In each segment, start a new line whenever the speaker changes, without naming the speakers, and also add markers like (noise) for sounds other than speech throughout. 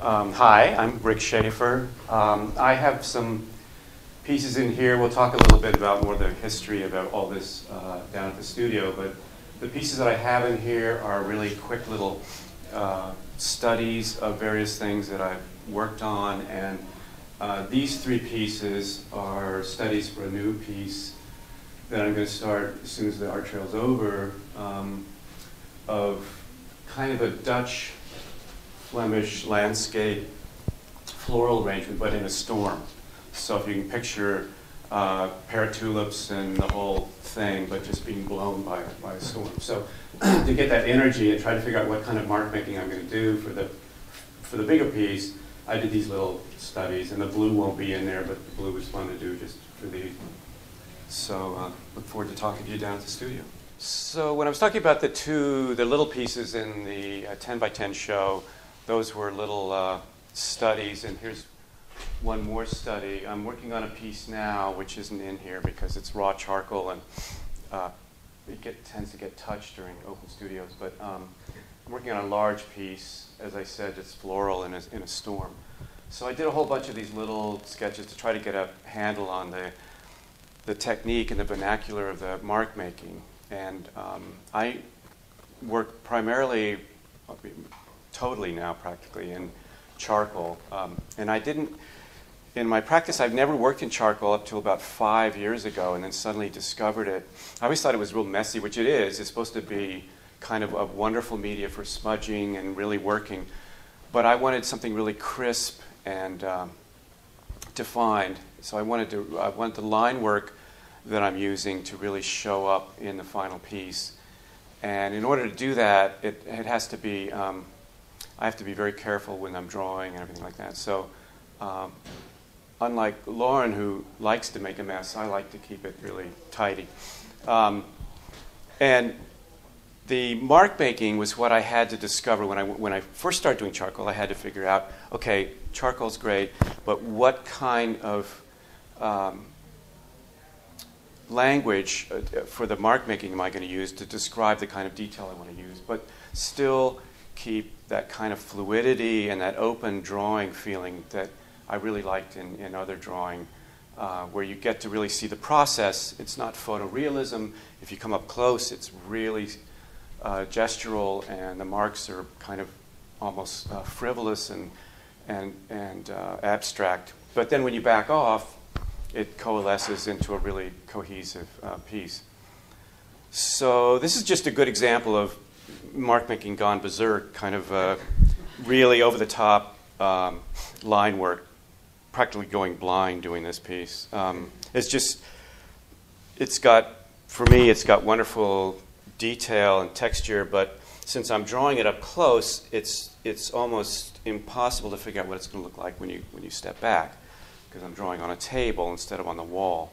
Um, hi, I'm Rick Shaefer. Um, I have some pieces in here. We'll talk a little bit about more the history about all this uh, down at the studio, but the pieces that I have in here are really quick little uh, studies of various things that I've worked on, and uh, these three pieces are studies for a new piece that I'm going to start as soon as the art trail's over um, of kind of a Dutch Flemish landscape floral arrangement, but in a storm. So if you can picture uh, pair of tulips and the whole thing, but just being blown by, by a storm. So (clears throat) to get that energy and try to figure out what kind of mark making I'm going to do for the, for the bigger piece, I did these little studies, and the blue won't be in there, but the blue was fun to do just for these. So uh, look forward to talking to you down at the studio. So when I was talking about the two, the little pieces in the uh, 10 by 10 show, those were little uh, studies, and here's one more study. I'm working on a piece now, which isn't in here because it's raw charcoal and uh, it get, tends to get touched during open studios. But um, I'm working on a large piece. As I said, it's floral in a, in a storm. So I did a whole bunch of these little sketches to try to get a handle on the, the technique and the vernacular of the mark making. And um, I work primarily totally now practically in charcoal. Um, and I didn't, in my practice, I've never worked in charcoal up till about five years ago and then suddenly discovered it. I always thought it was real messy, which it is. It's supposed to be kind of a wonderful media for smudging and really working. But I wanted something really crisp and um, defined. So I wanted, to, I wanted the line work that I'm using to really show up in the final piece. And in order to do that, it, it has to be um, I have to be very careful when I'm drawing and everything like that. So, um, unlike Lauren, who likes to make a mess, I like to keep it really tidy. Um, and the mark making was what I had to discover when I, when I first started doing charcoal. I had to figure out okay, charcoal's great, but what kind of um, language uh, for the mark making am I going to use to describe the kind of detail I want to use, but still keep that kind of fluidity and that open drawing feeling that I really liked in, in other drawing, uh, where you get to really see the process. It's not photorealism. If you come up close, it's really uh, gestural, and the marks are kind of almost uh, frivolous and, and, and uh, abstract. But then when you back off, it coalesces into a really cohesive uh, piece. So, this is just a good example of mark making gone berserk, kind of uh, really over the top um, line work, practically going blind doing this piece. Um, it's just, it's got, for me, it's got wonderful detail and texture, but since I'm drawing it up close, it's, it's almost impossible to figure out what it's going to look like when you, when you step back, because I'm drawing on a table instead of on the wall.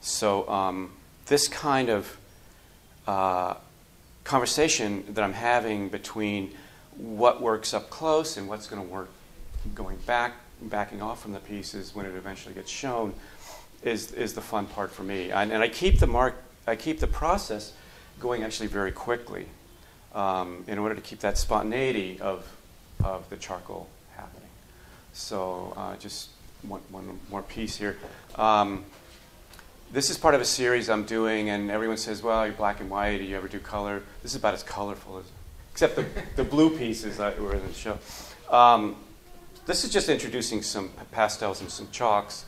So, um, this kind of uh, conversation that I'm having between what works up close and what's going to work going back, backing off from the pieces when it eventually gets shown is, is the fun part for me. And, and I keep the mark, I keep the process going actually very quickly um, in order to keep that spontaneity of, of the charcoal happening. So uh, just one, one more piece here. Um, this is part of a series I'm doing, and everyone says, "Well, you're black and white. Do you ever do color?" This is about as colorful as, except the, (laughs) the blue pieces that were in the show. Um, this is just introducing some pastels and some chalks,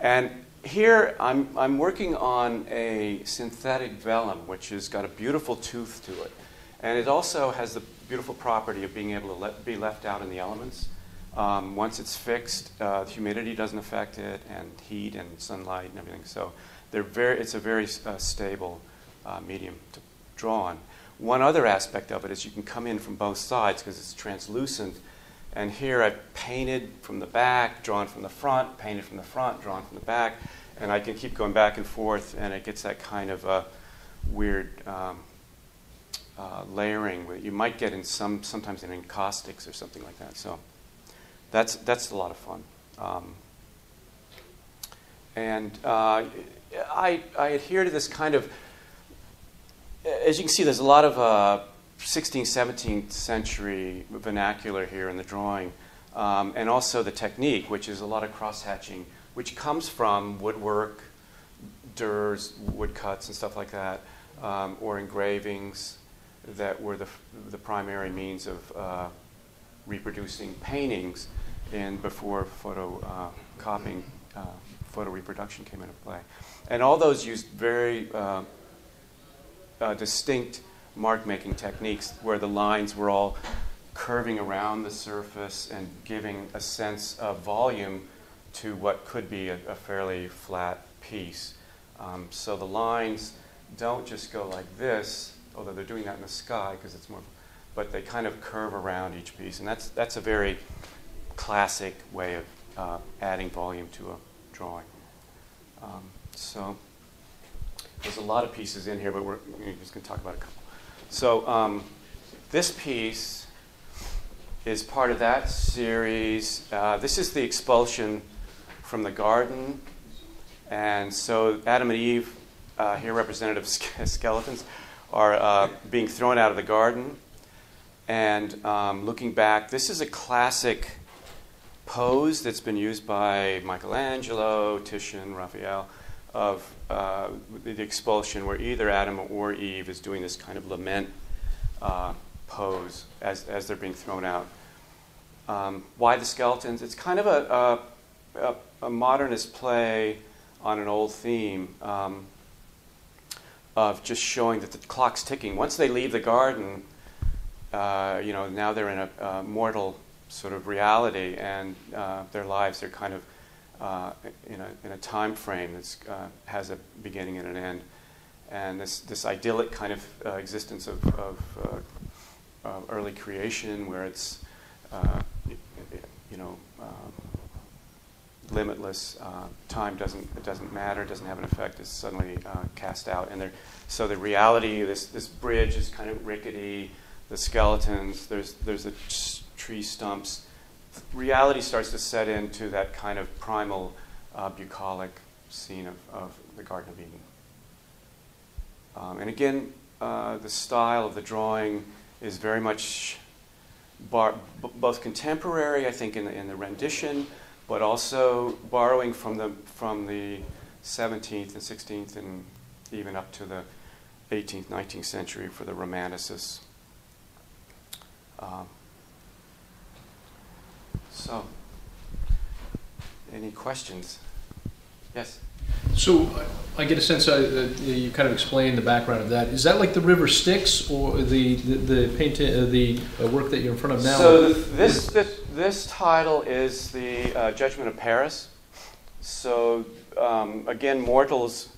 and here I'm I'm working on a synthetic vellum, which has got a beautiful tooth to it, and it also has the beautiful property of being able to let, be left out in the elements. Um, once it's fixed, uh, humidity doesn't affect it, and heat and sunlight and everything. So they're very, it's a very uh, stable uh, medium to draw on. One other aspect of it is you can come in from both sides because it's translucent. And here I've painted from the back, drawn from the front, painted from the front, drawn from the back, and I can keep going back and forth, and it gets that kind of a weird um, uh, layering that you might get in some sometimes in encaustics or something like that. So that's that's a lot of fun. Um, and uh, I, I adhere to this kind of, as you can see, there's a lot of uh, 16th, 17th century vernacular here in the drawing, um, and also the technique, which is a lot of cross hatching, which comes from woodwork, Dürer's, woodcuts, and stuff like that, um, or engravings that were the, the primary means of uh, reproducing paintings in before photo uh, copying, uh, photo reproduction came into play. And all those used very uh, uh, distinct mark making techniques where the lines were all curving around the surface and giving a sense of volume to what could be a, a fairly flat piece. Um, so the lines don't just go like this, although they're doing that in the sky because it's more, but they kind of curve around each piece. And that's, that's a very classic way of uh, adding volume to a drawing. Um, so there's a lot of pieces in here, but we're, just going to talk about a couple. So um, this piece is part of that series. Uh, this is the expulsion from the garden. And so Adam and Eve, uh, here represented of (laughs) skeletons, are uh, being thrown out of the garden. And um, looking back, this is a classic pose that's been used by Michelangelo, Titian, Raphael, of uh, the expulsion, where either Adam or Eve is doing this kind of lament uh, pose as, as they're being thrown out. Um, why the skeletons? It's kind of a, a, a, modernist play on an old theme. Um, of just showing that the clock's ticking. Once they leave the garden, uh, you know, now they're in a mortal sort of reality, and uh, their lives They're kind of uh, in, a, in a time frame that uh, has a beginning and an end. And this, this idyllic kind of uh, existence of, of early creation, where it's, you know, um, limitless. Uh, time doesn't it doesn't matter, doesn't have an effect. Is suddenly uh, cast out, and there. So the reality, this this bridge is kind of rickety. The skeletons, there's there's the tree stumps. Reality starts to set into that kind of primal, uh, bucolic scene of, of the Garden of Eden. Um, and again, uh, the style of the drawing is very much bar- b- both contemporary, I think, in the, in the rendition, but also borrowing from the, from the 17th and 16th and even up to the 18th, 19th century for the Romanticists. Um, so, any questions? Yes?
So I get a sense uh, that you kind of explained the background of that. Is that like the River Styx or the the, the painting uh, the uh, work that you're in front of now?
So this this, this title is the uh, Judgment of Paris. So um, again, mortals.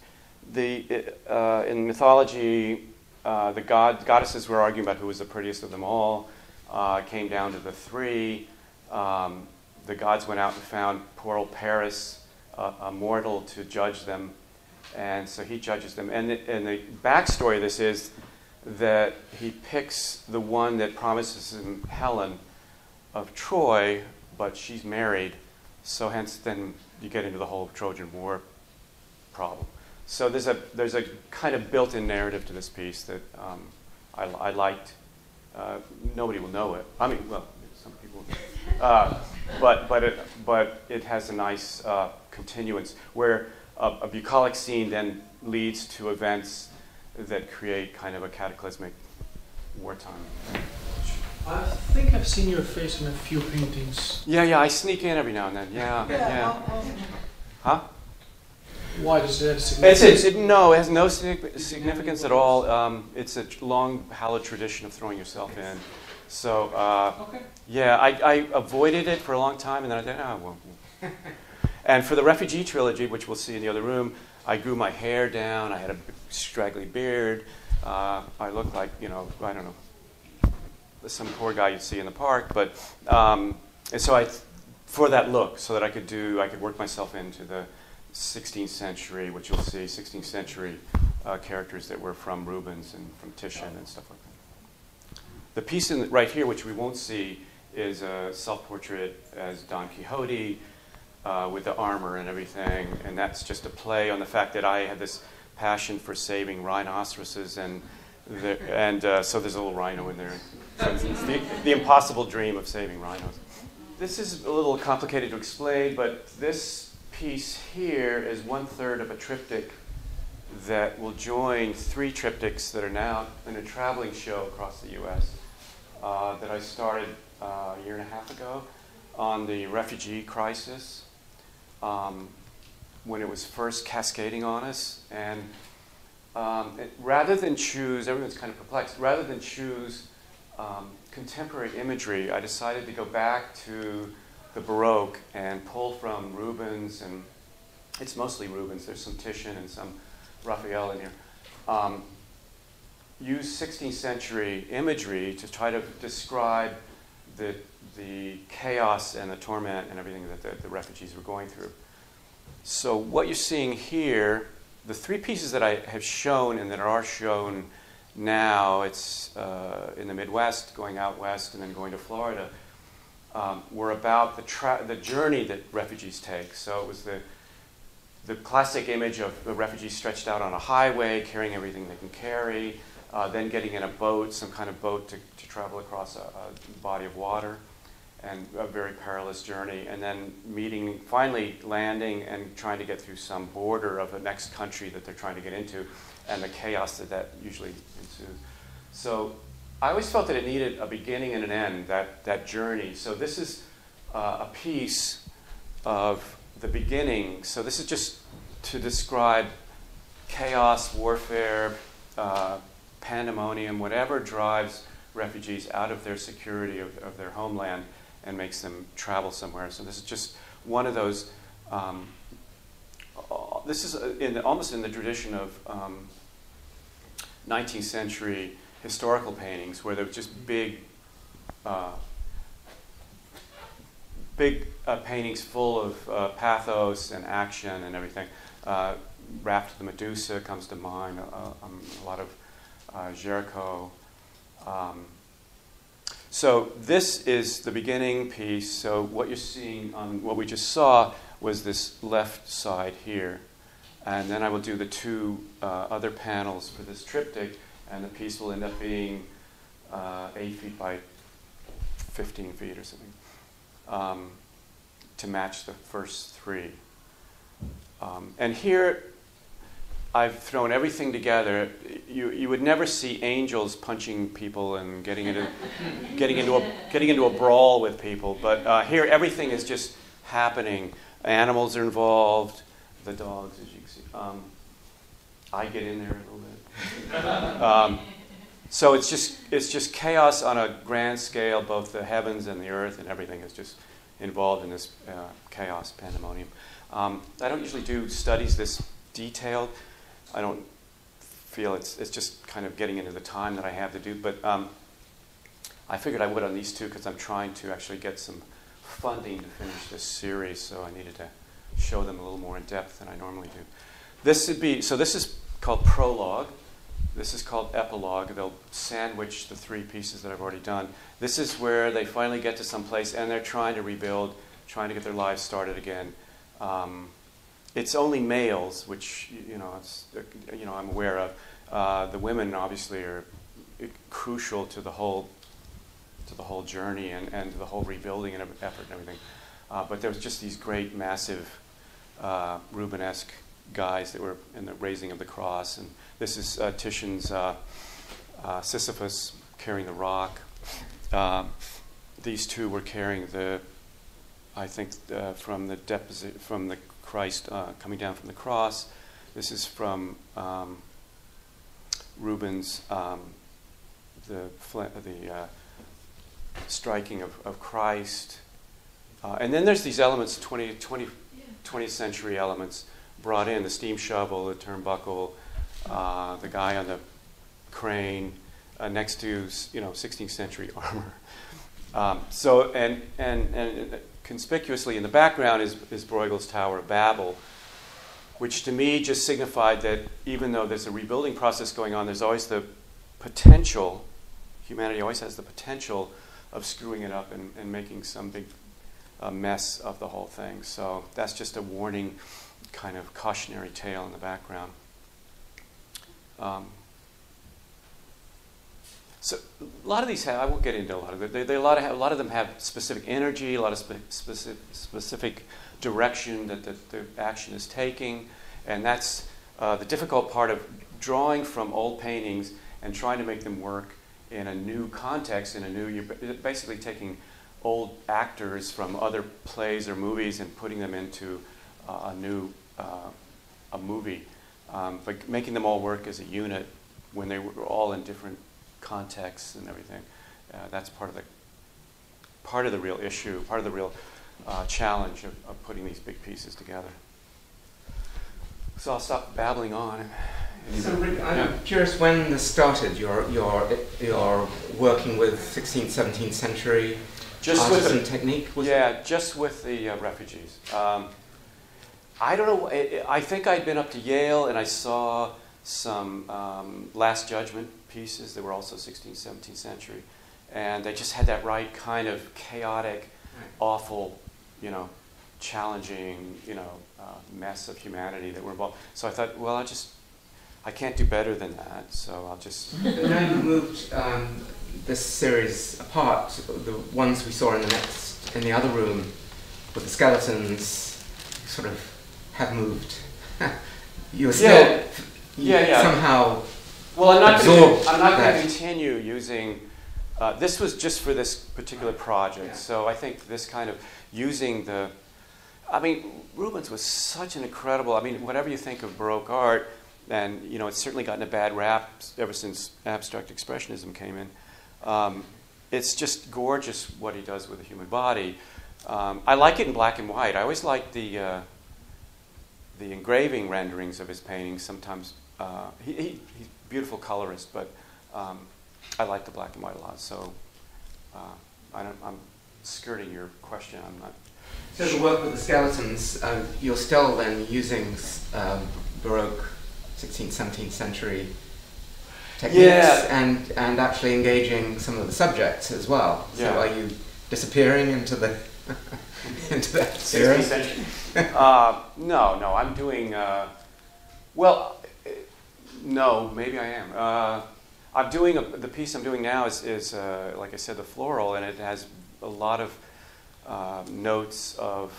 The uh, in mythology, uh, the god goddesses were arguing about who was the prettiest of them all. came down to the three. Um, the gods went out and found poor old Paris a, a mortal to judge them. And so he judges them. And the, and the backstory of this is that he picks the one that promises him Helen of Troy, but she's married. So hence, then you get into the whole Trojan War problem. So there's a there's a kind of built-in narrative to this piece that um, I, I, liked. Uh, nobody will know it. I mean, well, uh, but but it but it has a nice uh, continuance, where a, a bucolic scene then leads to events that create kind of a cataclysmic wartime.
I think I've seen your face in a few paintings.
Yeah, yeah, I sneak in every now and then. Yeah, yeah. yeah. Huh?
Why does it have significance?
It's, it's, it, no, it has no significance at all. Um, it's a long, hallowed tradition of throwing yourself in. So, uh, okay. yeah, I, I, avoided it for a long time, and then I thought, oh, well. (laughs) And for the refugee trilogy, which we'll see in the other room, I grew my hair down. I had a straggly beard. Uh, I looked like, you know, I don't know, some poor guy you'd see in the park. But um, and so I, for that look, so that I could do, I could work myself into the 16th century, which you'll see, 16th century uh, characters that were from Rubens and from Titian and stuff like that. The piece in the, right here, which we won't see, is a self-portrait as Don Quixote uh, with the armor and everything. And that's just a play on the fact that I had this passion for saving rhinoceroses and there, and uh, so there's a little rhino in there. The, the impossible dream of saving rhinos. This is a little complicated to explain, but this piece here is one third of a triptych that will join three triptychs that are now in a traveling show across the U.S. Uh, that I started uh, a year and a half ago on the refugee crisis um, when it was first cascading on us. And um, it, rather than choose, everyone's kind of perplexed, rather than choose um, contemporary imagery, I decided to go back to the Baroque and pull from Rubens, and it's mostly Rubens, there's some Titian and some Raphael in here. Use 16th century imagery to try to describe the, the chaos and the torment and everything that the, the refugees were going through. So, what you're seeing here, the three pieces that I have shown and that are shown now, it's uh, in the Midwest, going out west, and then going to Florida, um, were about the, the journey that refugees take. So, it was the the classic image of the refugees stretched out on a highway, carrying everything they can carry, uh, then getting in a boat, some kind of boat to, to travel across a, a, body of water, and a very perilous journey, and then meeting, finally landing and trying to get through some border of the next country that they're trying to get into, and the chaos that that usually ensues. So I always felt that it needed a beginning and an end, that, that journey. So this is uh, a piece of the beginning. So this is just to describe chaos, warfare, uh, pandemonium, whatever drives refugees out of their security of, of, their homeland and makes them travel somewhere. So this is just one of those. Um, this is in the, almost in the tradition of um, 19th century historical paintings, where there was just big uh, big uh, paintings full of uh, pathos and action and everything. Uh, Raft of the Medusa comes to mind, uh, um, a lot of uh, Géricault. Um, so this is the beginning piece. So what you're seeing on what we just saw was this left side here. And then I will do the two uh, other panels for this triptych, and the piece will end up being 8 feet by 15 feet or something um, to match the first three. Um, and here, I've thrown everything together. You, you would never see angels punching people and getting into, (laughs) getting into, a, getting into a brawl with people. But uh, here, everything is just happening. Animals are involved, the dogs, as you can see. Um, I get in there a little bit. (laughs) Um, so it's just it's just chaos on a grand scale. Both the heavens and the earth and everything is just involved in this uh, chaos pandemonium. Um, I don't usually do studies this detailed. I don't feel it's it's just kind of getting into the time that I have to do. But um, I figured I would on these two because I'm trying to actually get some funding to finish this series. So I needed to show them a little more in depth than I normally do. This would be so. This is called prologue. This is called epilogue. They'll sandwich the three pieces that I've already done. This is where they finally get to some place and they're trying to rebuild, trying to get their lives started again. Um, it's only males, which you know, you know, I'm aware of. Uh, the women obviously are crucial to the whole to the whole journey and, and the whole rebuilding and effort and everything. Uh, but there was just these great, massive uh, Rubenesque guys that were in the raising of the cross and this is uh, Titian's uh, uh, Sisyphus carrying the rock. Um, these two were carrying the, I think, uh, from the deposit from the Christ uh, coming down from the cross. This is from um, Rubens, um, the the uh, striking of, of Christ. and then there's these elements, 20, 20, 20th century elements brought in the steam shovel, the turnbuckle, uh, the guy on the crane uh, next to you know 16th century (laughs) armor. Um, so and, and and conspicuously in the background is is Bruegel's Tower of Babel, which to me just signified that even though there's a rebuilding process going on, there's always the potential. Humanity always has the potential of screwing it up and, and making some big uh, mess of the whole thing. So that's just a warning, kind of cautionary tale in the background. Um, So a lot of these have. I won't get into a lot of it. They, they, a lot of have, a lot of them have specific energy, a lot of spe- specific specific direction that the, the action is taking, and that's uh, the difficult part of drawing from old paintings and trying to make them work in a new context. In a new, you're basically taking old actors from other plays or movies and putting them into uh, a new uh, a movie, um, but making them all work as a unit when they were all in different contexts and everything. Uh, that's part of the part of the real issue, part of the real uh, challenge of, of, putting these big pieces together. So I'll stop babbling on.
So Rick, I'm yeah. curious when this started. Your your your working with 16th, 17th century just with the technique.
yeah, it? just with the uh, refugees. Um, I don't know. I think I'd been up to Yale and I saw some um, Last Judgment pieces that were also 16th, 17th century. And they just had that right kind of chaotic, awful, you know, challenging, you know, uh, mess of humanity that were involved. So I thought, well, I just, I can't do better than that. So I'll just. (laughs)
now you moved um, this series apart. The ones we saw in the next, in the other room, with the skeletons, sort of have moved. (laughs) You're still
yeah. yeah, yeah.
somehow
well, I'm not going to. I'm not going to continue using. Uh, this was just for this particular project, yeah. so I think this kind of using the. I mean, Rubens was such an incredible. I mean, whatever you think of Baroque art, and you know, it's certainly gotten a bad rap ever since abstract expressionism came in. Um, it's just gorgeous what he does with the human body. Um, I like it in black and white. I always like the uh, the engraving renderings of his paintings. Sometimes uh, he, he, he's a beautiful colorist, but um, I like the black and white a lot. So uh, I am skirting your question. I'm not.
So the work with the skeletons, uh, you're still then using um, Baroque 16th, 17th century techniques
yeah.
and, and actually engaging some of the subjects as well. So
yeah.
are you disappearing into the (laughs) into that era?
uh, no, no. I'm doing uh, well. No, maybe I am. Uh, I'm doing a, the piece I'm doing now is, is uh, like I said, the floral, and it has a lot of uh, notes of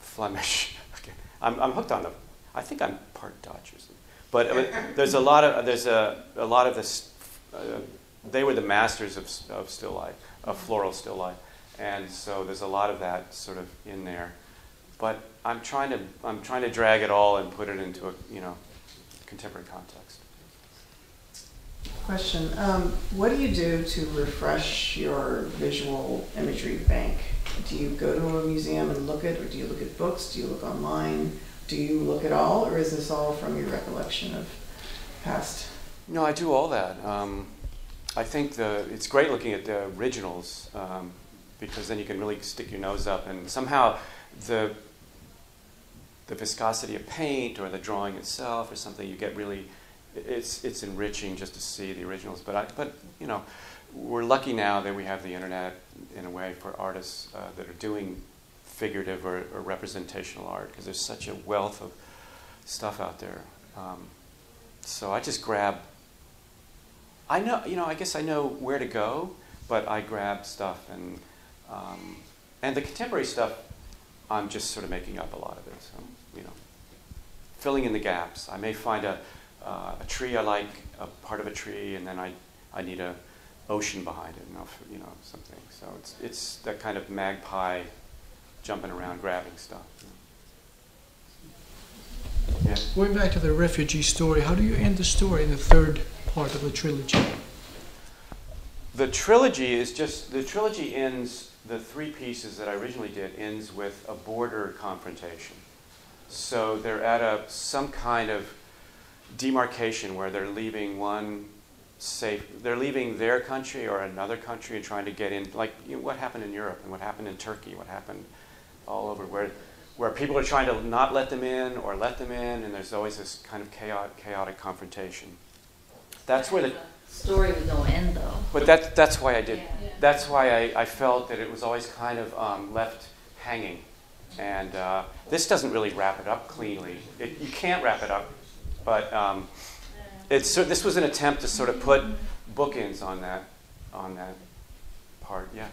Flemish. (laughs) okay. I'm, I'm hooked on the. I think I'm part Dutch or something. But uh, there's a lot of there's a, a lot of this. Uh, they were the masters of, of still life, of floral still life, and so there's a lot of that sort of in there. But I'm trying to I'm trying to drag it all and put it into a you know contemporary context.
Question. Um, what do you do to refresh your visual imagery bank? Do you go to a museum and look at, or do you look at books? Do you look online? Do you look at all, or is this all from your recollection of past?
No, I do all that. Um, I think the, it's great looking at the originals um, because then you can really stick your nose up and somehow the the viscosity of paint or the drawing itself or something you get really it's it's enriching just to see the originals. But I, but you know, we're lucky now that we have the internet in a way for artists uh, that are doing figurative or, or representational art because there's such a wealth of stuff out there. Um, so I just grab. I know you know I guess I know where to go, but I grab stuff and um, and the contemporary stuff. I'm just sort of making up a lot of it. So you know, filling in the gaps. I may find a uh, a tree I like, a part of a tree, and then I, I need a ocean behind it, enough, you know, something. So it's, it's that kind of magpie jumping around, grabbing stuff.
Yeah. Going back to the refugee story, how do you end the story in the third part of the trilogy?
The trilogy is just, the trilogy ends, the three pieces that I originally did ends with a border confrontation. So they're at a, some kind of demarcation where they're leaving one safe, they're leaving their country or another country and trying to get in, like you know, what happened in Europe and what happened in Turkey, what happened all over, where, where people are trying to not let them in or let them in, and there's always this kind of chaotic, chaotic confrontation. That's where the
story would go end, though.
But that, that's why I did. Yeah. That's why I, I felt that it was always kind of um, left hanging. And uh, this doesn't really wrap it up cleanly. It, you can't wrap it up but um, it's, this was an attempt to sort of put bookends on that on that part. Yeah.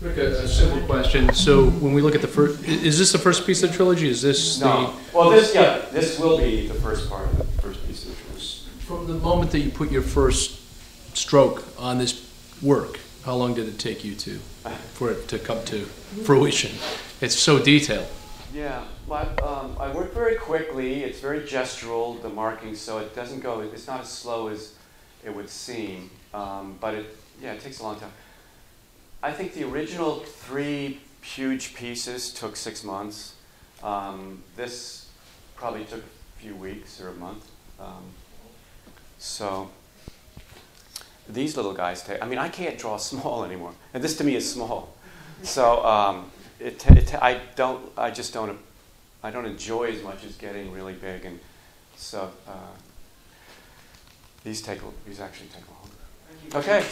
Rick, a, a simple question. So when we look at the first, is this the first piece of the trilogy? Is this
No. Well, this yeah, this will be the first part of the first piece of the trilogy.
from the moment that you put your first stroke on this work? How long did it take you to for it to come to fruition? It's so detailed.
Yeah, well, um, I work very quickly. It's very gestural, the marking, so it doesn't go. It's not as slow as it would seem, um, but it yeah, it takes a long time. I think the original three huge pieces took six months. Um, this probably took a few weeks or a month. Um, so these little guys take. I mean, I can't draw (laughs) small anymore, and this to me is small. So um, it, it I don't. I just don't. I don't enjoy as much as getting really big, and so uh, these take these actually take longer. Okay,